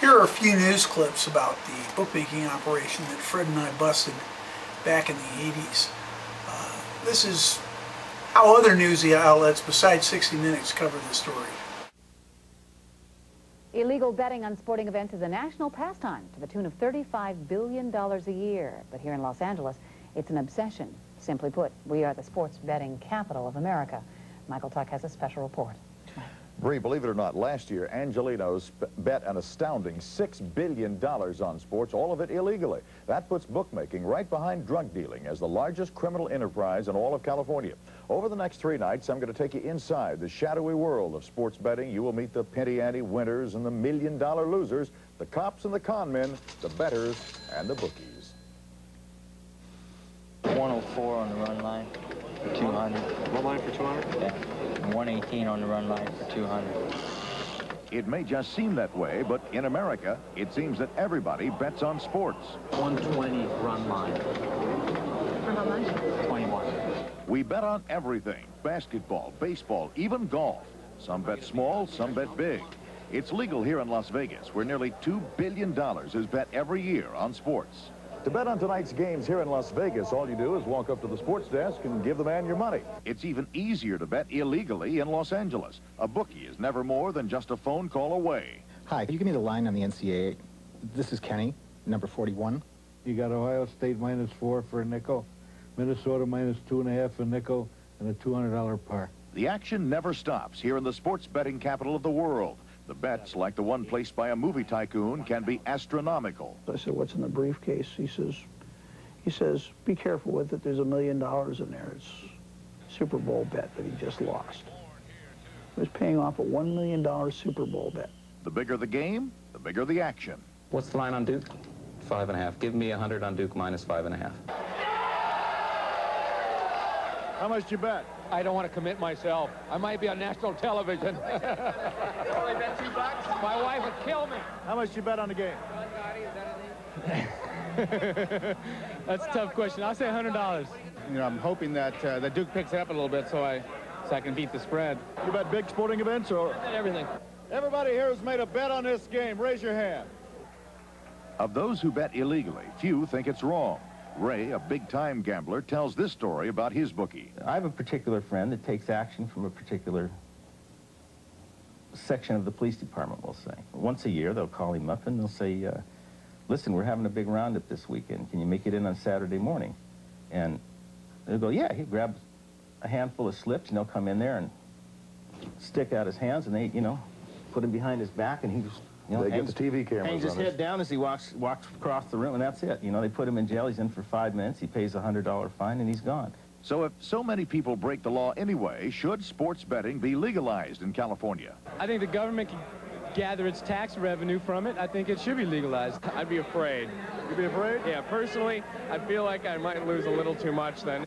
Here are a few news clips about the bookmaking operation that Fred and I busted back in the 80s. Uh, this is how other news outlets besides 60 Minutes cover the story. Illegal betting on sporting events is a national pastime to the tune of $35 billion a year. But here in Los Angeles, it's an obsession. Simply put, we are the sports betting capital of America. Michael Tuck has a special report. Bree, believe it or not, last year, Angelenos bet an astounding $6 billion on sports, all of it illegally. That puts bookmaking right behind drug dealing as the largest criminal enterprise in all of California. Over the next three nights, I'm going to take you inside the shadowy world of sports betting. You will meet the penny ante winners and the million-dollar losers, the cops and the con men, the betters and the bookies. 104 on the run line for 200. Run line for 200? Yeah. 118 on the run line for 200. It may just seem that way, but in America, it seems that everybody bets on sports. 120 run line. For how much? 21. We bet on everything, basketball, baseball, even golf. Some bet small, some bet big. It's legal here in Las Vegas, where nearly $2 billion is bet every year on sports. To bet on tonight's games here in Las Vegas, all you do is walk up to the sports desk and give the man your money. It's even easier to bet illegally in Los Angeles. A bookie is never more than just a phone call away. Hi, can you give me the line on the NCAA? This is Kenny, number 41. You got Ohio State minus four for a nickel, Minnesota minus two and a half for a nickel, and a $200 par. The action never stops here in the sports betting capital of the world. The bets, like the one placed by a movie tycoon, can be astronomical. I said, what's in the briefcase? He says, he says, be careful with it. There's a million dollars in there. It's Super Bowl bet that he just lost. He was paying off a $1 million Super Bowl bet. The bigger the game, the bigger the action. What's the line on Duke? Five and a half. Give me a 100 on Duke minus five and a half. How much you bet? I don't want to commit myself. I might be on national television. Only bet two bucks? My wife would kill me. How much you bet on the game? That's a tough question. I'll say $100. You know, I'm hoping that uh, that Duke picks it up a little bit so I so I can beat the spread. You bet big sporting events or Everything. everybody here has made a bet on this game, raise your hand. Of those who bet illegally, few think it's wrong. Ray, a big-time gambler, tells this story about his bookie. I have a particular friend that takes action from a particular section of the police department, we'll say. Once a year, they'll call him up and they'll say, uh, listen, we're having a big roundup this weekend. Can you make it in on Saturday morning? And they'll go, yeah. He grabs a handful of slips and they'll come in there and stick out his hands and they, you know, put him behind his back and he just, you know, They get hangs- the TV cameras Hangs his on us. head down as he walks walks across the room, and that's it. You know, they put him in jail. He's in for five minutes. He pays a hundred dollar fine, and he's gone. So if so many people break the law anyway, should sports betting be legalized in California? I think the government can gather its tax revenue from it. I think it should be legalized. I'd be afraid. You'd be afraid? Yeah, personally, I feel like I might lose a little too much then.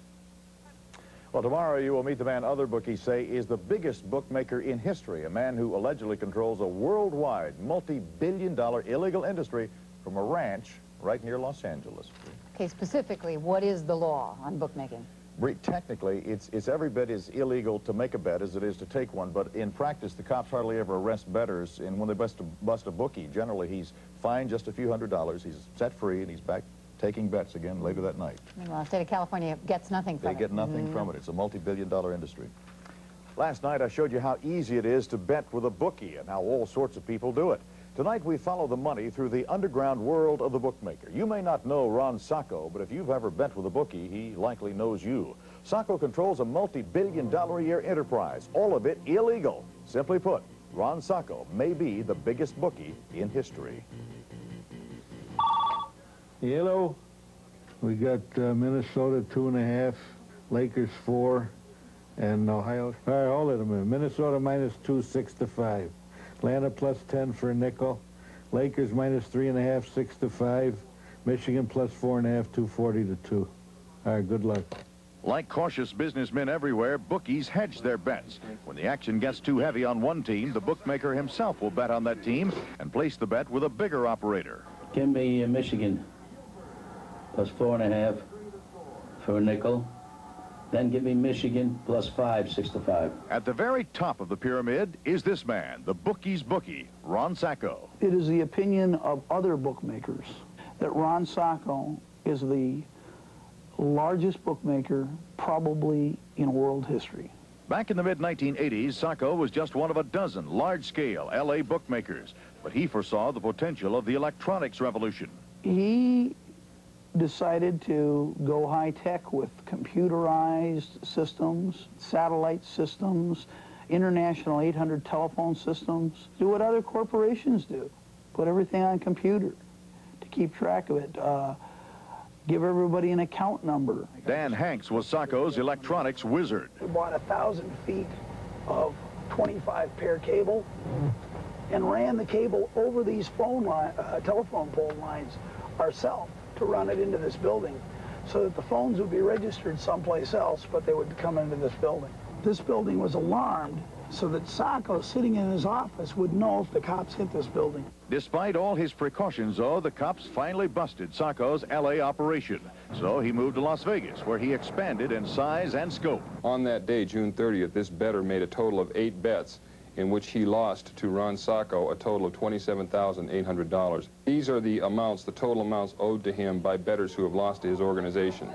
Well, tomorrow you will meet the man other bookies say is the biggest bookmaker in history, a man who allegedly controls a worldwide, multi-billion dollar illegal industry from a ranch right near Los Angeles. Okay, specifically, what is the law on bookmaking? Technically, it's, it's every bit as illegal to make a bet as it is to take one, but in practice, the cops hardly ever arrest bettors, and when they bust a, bust a bookie, generally he's fined just a few hundred dollars, he's set free, and he's back taking bets again later that night. Meanwhile, the state of California gets nothing from They it. They get nothing from mm. it. It's a multi-billion dollar industry. Last night, I showed you how easy it is to bet with a bookie and how all sorts of people do it. Tonight, we follow the money through the underground world of the bookmaker. You may not know Ron Sacco, but if you've ever bet with a bookie, he likely knows you. Sacco controls a multi-billion dollar a year enterprise, all of it illegal. Simply put, Ron Sacco may be the biggest bookie in history. Hello. We got uh, Minnesota two and a half, Lakers four, and Ohio. All right, hold it a minute. Minnesota minus two, six to five. Atlanta plus 10 for a nickel. Lakers minus three and a half, six to five. Michigan plus four and a half, 240 to two. All right, good luck. Like cautious businessmen everywhere, bookies hedge their bets. When the action gets too heavy on one team, the bookmaker himself will bet on that team and place the bet with a bigger operator. Give me uh, Michigan plus four and a half for a nickel. Then give me Michigan plus five, six to five. At the very top of the pyramid is this man, the bookie's bookie, Ron Sacco. It is the opinion of other bookmakers that Ron Sacco is the largest bookmaker probably in world history. Back in the mid-1980s, Sacco was just one of a dozen large-scale L.A. bookmakers, but he foresaw the potential of the electronics revolution. He decided to go high-tech with computerized systems, satellite systems, international 800 telephone systems, do what other corporations do, put everything on computer to keep track of it. Uh, give everybody an account number. Dan Hanks was Sacco's electronics wizard. We bought a thousand feet of 25 pair cable and ran the cable over these phone line, uh, telephone pole lines ourselves to run it into this building so that the phones would be registered someplace else, but they would come into this building. This building was alarmed so that Sacco, sitting in his office, would know if the cops hit this building. Despite all his precautions, though, the cops finally busted Sacco's L.A. operation. So he moved to Las Vegas, where he expanded in size and scope. On that day, June 30th, this better made a total of eight bets in which he lost to Ron Sacco a total of $27,800. These are the amounts, the total amounts owed to him by bettors who have lost to his organization.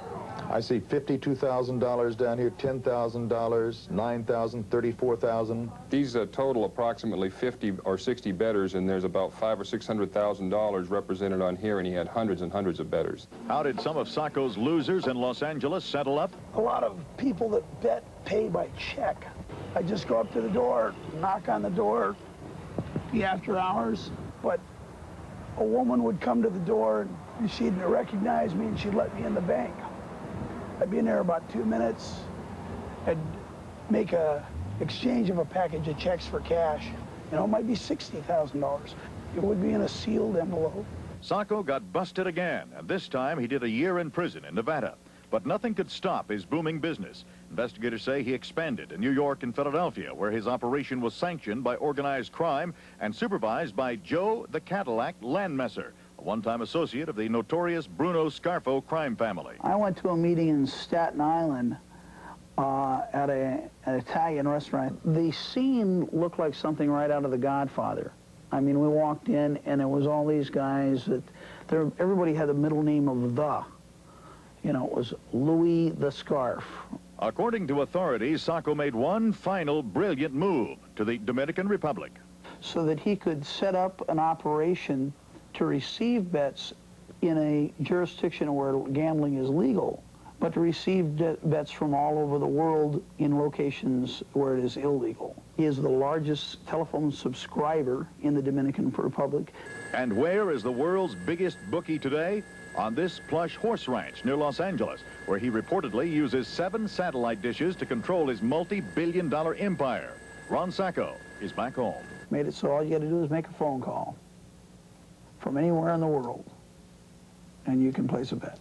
I see $52,000 down here, $10,000, $9,000, $34,000. These uh, total approximately 50 or 60 bettors, and there's about five or six hundred thousand dollars represented on here, and he had hundreds and hundreds of bettors. How did some of Sacco's losers in Los Angeles settle up? A lot of people that bet pay by check. I just go up to the door, knock on the door, be after hours, but a woman would come to the door and she'd recognize me and she'd let me in the bank. I'd be in there about two minutes. I'd make a exchange of a package of checks for cash. You know, it might be $60,000. It would be in a sealed envelope. Sacco got busted again, and this time he did a year in prison in Nevada. But nothing could stop his booming business. Investigators say he expanded in New York and Philadelphia, where his operation was sanctioned by organized crime and supervised by Joe the Cadillac Landmesser, a one-time associate of the notorious Bruno Scarfo crime family. I went to a meeting in Staten Island uh, at a, an Italian restaurant. The scene looked like something right out of The Godfather. I mean, we walked in, and it was all these guys that, everybody had the middle name of the. You know, it was Louis the Scarf. According to authorities, Sacco made one final brilliant move to the Dominican Republic. So that he could set up an operation to receive bets in a jurisdiction where gambling is legal, but to receive bets from all over the world in locations where it is illegal. He is the largest telephone subscriber in the Dominican Republic. And where is the world's biggest bookie today? on this plush horse ranch near Los Angeles, where he reportedly uses seven satellite dishes to control his multi-billion dollar empire. Ron Sacco is back home. Made it so all you got to do is make a phone call from anywhere in the world, and you can place a bet.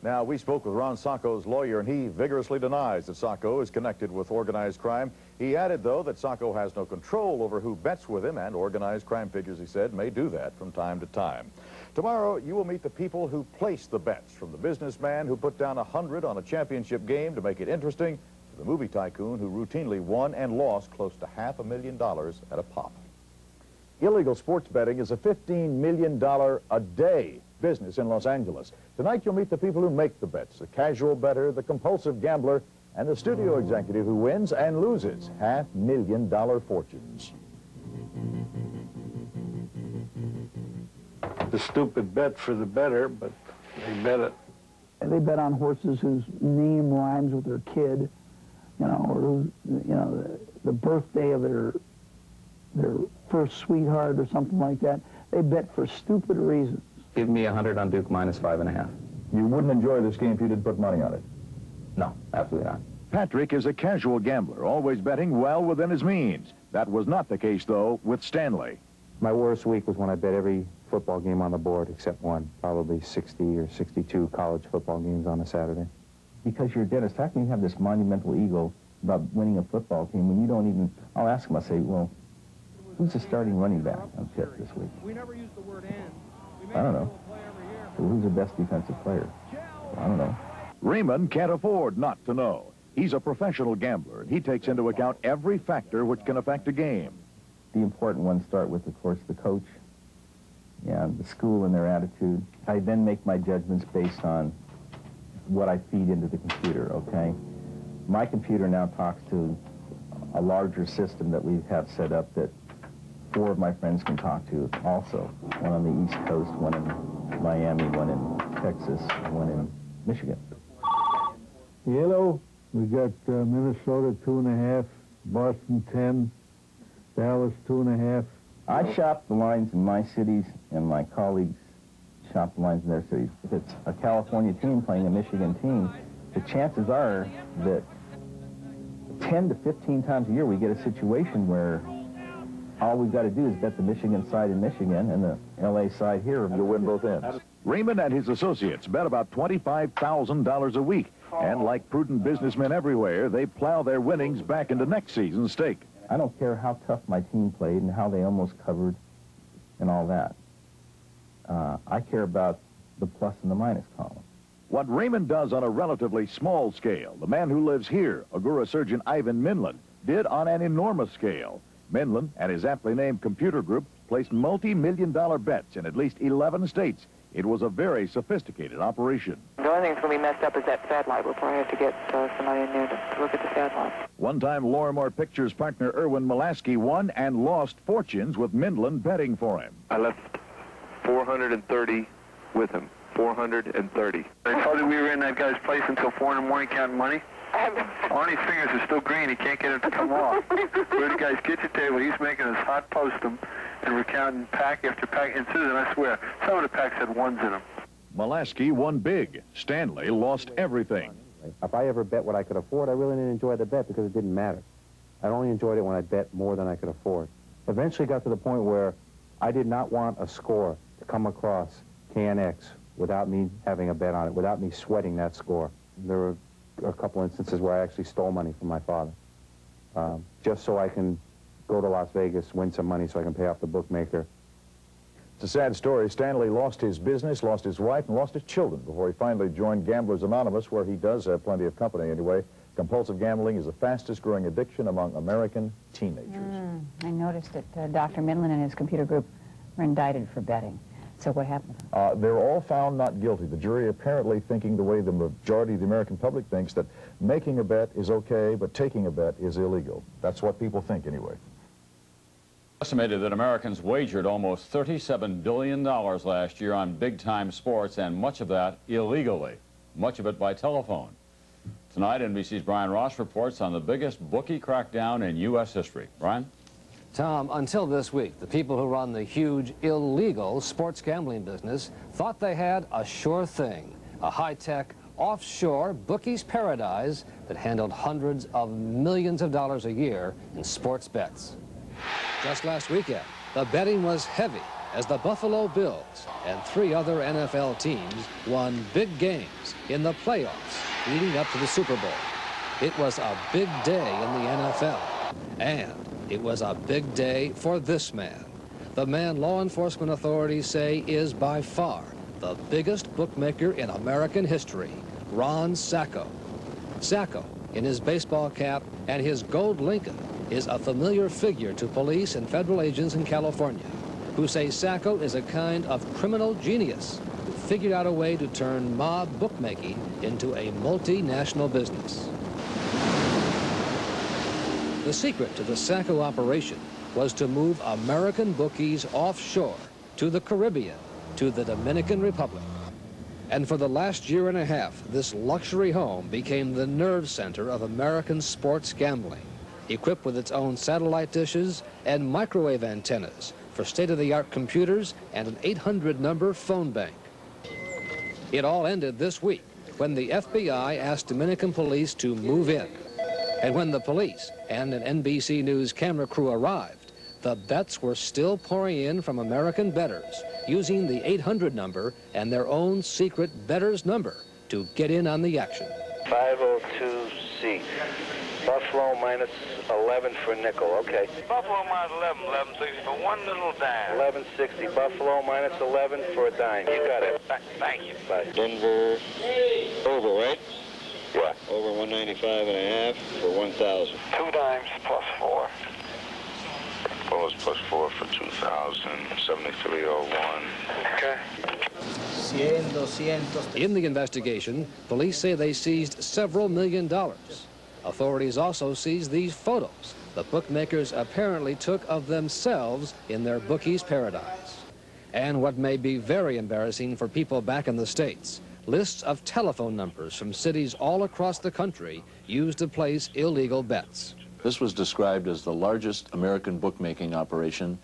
Now, we spoke with Ron Sacco's lawyer, and he vigorously denies that Sacco is connected with organized crime. He added, though, that Sacco has no control over who bets with him, and organized crime figures, he said, may do that from time to time. Tomorrow, you will meet the people who place the bets, from the businessman who put down a 100 on a championship game to make it interesting, to the movie tycoon who routinely won and lost close to half a million dollars at a pop. Illegal sports betting is a $15 million a day business in Los Angeles. Tonight, you'll meet the people who make the bets, the casual bettor, the compulsive gambler, and the studio executive who wins and loses half million dollar fortunes. The stupid bet for the better, but they bet it. And they bet on horses whose name rhymes with their kid, you know, or who, you know, the, the birthday of their their first sweetheart or something like that. They bet for stupid reasons. Give me a 100 on Duke minus five and a half. You wouldn't enjoy this game if you didn't put money on it? No, absolutely not. Patrick is a casual gambler, always betting well within his means. That was not the case, though, with Stanley. My worst week was when I bet every football game on the board except one, probably 60 or 62 college football games on a Saturday. Because you're a dentist, how can you have this monumental ego about winning a football team when you don't even, I'll ask him, I'll say, well, who's the starting running back on Pitt this week? We never use the word and. I don't know. Well, who's the best defensive player? I don't know. Raymond can't afford not to know. He's a professional gambler, he takes into account every factor which can affect a game. The important ones start with, of course, the coach and the school and their attitude. I then make my judgments based on what I feed into the computer, okay? My computer now talks to a larger system that we have set up that four of my friends can talk to also. One on the East Coast, one in Miami, one in Texas, one in Michigan. Yellow, we got uh, Minnesota two and a half, Boston 10, Dallas two and a half. I shop the lines in my cities, and my colleagues shop the lines in their cities. If it's a California team playing a Michigan team, the chances are that 10 to 15 times a year we get a situation where all we've got to do is bet the Michigan side in Michigan and the LA side here. You'll win both ends. Raymond and his associates bet about $25,000 a week. And like prudent businessmen everywhere, they plow their winnings back into next season's stake. I don't care how tough my team played and how they almost covered and all that. Uh, I care about the plus and the minus column. What Raymond does on a relatively small scale, the man who lives here, Agoura surgeon Ivan Mindlin, did on an enormous scale. Mindlin and his aptly named computer group placed multi-million dollar bets in at least 11 states. It was a very sophisticated operation. The only thing that's going to be messed up is that FAD light. We'll have to get uh, somebody in there to look at the FAD light. One-time Lorimar Pictures partner Irwin Molasky won and lost fortunes with Mindlin betting for him. I left 430 with him. 430. I told you we were in that guy's place until 4 in the morning counting money. Arnie's fingers are still green. He can't get it to come off. We're at the guy's kitchen table. He's making us hot post them, and we're counting pack after pack. And Susan, I swear, some of the packs had ones in them. Molasky won big. Stanley lost everything. If I ever bet what I could afford, I really didn't enjoy the bet because it didn't matter. I only enjoyed it when I bet more than I could afford. Eventually got to the point where I did not want a score to come across KNX without me having a bet on it, without me sweating that score. There were a couple instances where I actually stole money from my father, um, just so I can go to Las Vegas, win some money so I can pay off the bookmaker. It's a sad story. Stanley lost his business, lost his wife, and lost his children before he finally joined Gamblers Anonymous, where he does have plenty of company anyway. Compulsive gambling is the fastest growing addiction among American teenagers. Mm, I noticed that uh, Dr. Mindlin and his computer group were indicted for betting. So what happened? Uh, they're all found not guilty. The jury apparently thinking the way the majority of the American public thinks that making a bet is okay, but taking a bet is illegal. That's what people think anyway. Estimated that Americans wagered almost $37 billion last year on big-time sports, and much of that illegally, much of it by telephone. Tonight, NBC's Brian Ross reports on the biggest bookie crackdown in U.S. history. Brian? Tom, until this week, the people who run the huge illegal sports gambling business thought they had a sure thing, a high-tech, offshore bookies paradise that handled hundreds of millions of dollars a year in sports bets. Just last weekend, the betting was heavy as the Buffalo Bills and three other NFL teams won big games in the playoffs leading up to the Super Bowl. It was a big day in the NFL, and it was a big day for this man, the man law enforcement authorities say is by far the biggest bookmaker in American history, Ron Sacco. Sacco, in his baseball cap and his gold Lincoln, is a familiar figure to police and federal agents in California who say Sacco is a kind of criminal genius who figured out a way to turn mob bookmaking into a multinational business. The secret to the Sacco operation was to move American bookies offshore to the Caribbean, to the Dominican Republic. And for the last year and a half, this luxury home became the nerve center of American sports gambling, equipped with its own satellite dishes and microwave antennas for state-of-the-art computers and an 800-number phone bank. It all ended this week when the FBI asked Dominican police to move in. And when the police and an NBC News camera crew arrived, the bets were still pouring in from American bettors using the 800 number and their own secret bettor's number to get in on the action. 502C. Buffalo minus 11 for nickel. Okay. Buffalo minus 11, 1160 for one little dime. 1160. Buffalo minus 11 for a dime. You got it. Th thank you. Bye. Denver over, right? What? Over 195 and a half for 1,000. Two dimes plus four. Bulls plus four for 2,000. 7301. Okay. In the investigation, police say they seized several million dollars. Authorities also seized these photos the bookmakers apparently took of themselves in their bookie's paradise. And what may be very embarrassing for people back in the States, lists of telephone numbers from cities all across the country used to place illegal bets. This was described as the largest American bookmaking operation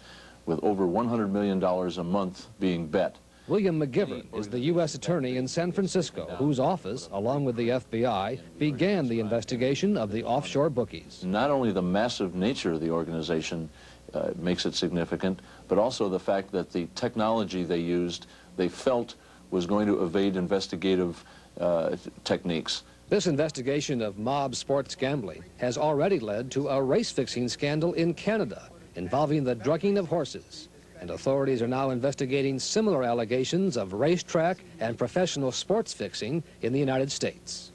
with over $100 million a month being bet. William McGivern is the U.S. Attorney in San Francisco, whose office, along with the FBI, began the investigation of the offshore bookies. Not only the massive nature of the organization uh, makes it significant, but also the fact that the technology they used, they felt was going to evade investigative uh, techniques. This investigation of mob sports gambling has already led to a race-fixing scandal in Canada involving the drugging of horses. And authorities are now investigating similar allegations of racetrack and professional sports fixing in the United States.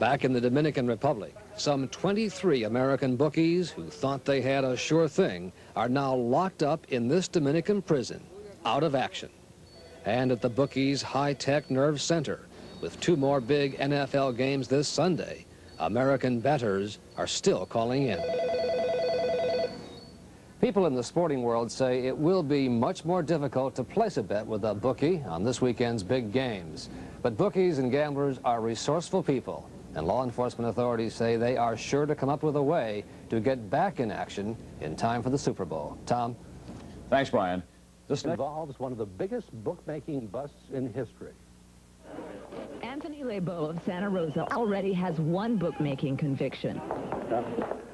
Back in the Dominican Republic, some 23 American bookies who thought they had a sure thing are now locked up in this Dominican prison, out of action. And at the bookies' high-tech nerve center, with two more big NFL games this Sunday, American bettors are still calling in. People in the sporting world say it will be much more difficult to place a bet with a bookie on this weekend's big games. But bookies and gamblers are resourceful people, and law enforcement authorities say they are sure to come up with a way to get back in action in time for the Super Bowl. Tom? Thanks, Brian. This involves one of the biggest bookmaking busts in history. Anthony Lebow of Santa Rosa already has one bookmaking conviction.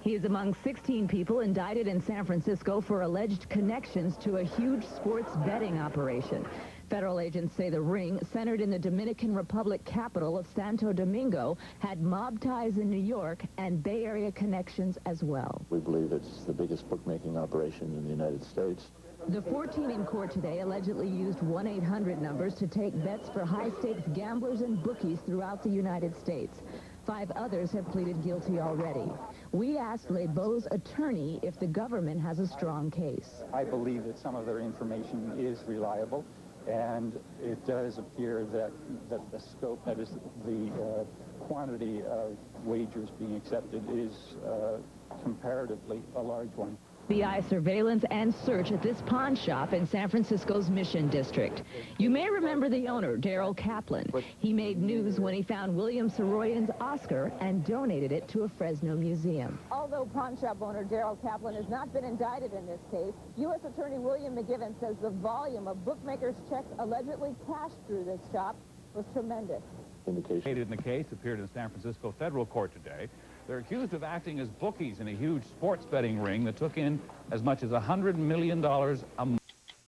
He is among 16 people indicted in San Francisco for alleged connections to a huge sports betting operation. Federal agents say the ring, centered in the Dominican Republic capital of Santo Domingo, had mob ties in New York and Bay Area connections as well. We believe it's the biggest bookmaking operation in the United States. The 14 in court today allegedly used 1-800 numbers to take bets for high-stakes gamblers and bookies throughout the United States. Five others have pleaded guilty already. We asked Lebow's attorney if the government has a strong case. I believe that some of their information is reliable, and it does appear that, that the scope, that is the uh, quantity of wagers being accepted is uh, comparatively a large one. FBI surveillance and search at this pawn shop in San Francisco's Mission District. You may remember the owner, Daryl Kaplan. He made news when he found William Saroyan's Oscar and donated it to a Fresno museum. Although pawn shop owner Daryl Kaplan has not been indicted in this case, U.S. Attorney William McGivern says the volume of bookmakers' checks allegedly cashed through this shop was tremendous. Indication. in the case appeared in San Francisco federal court today. They're accused of acting as bookies in a huge sports betting ring that took in as much as $100 million a month.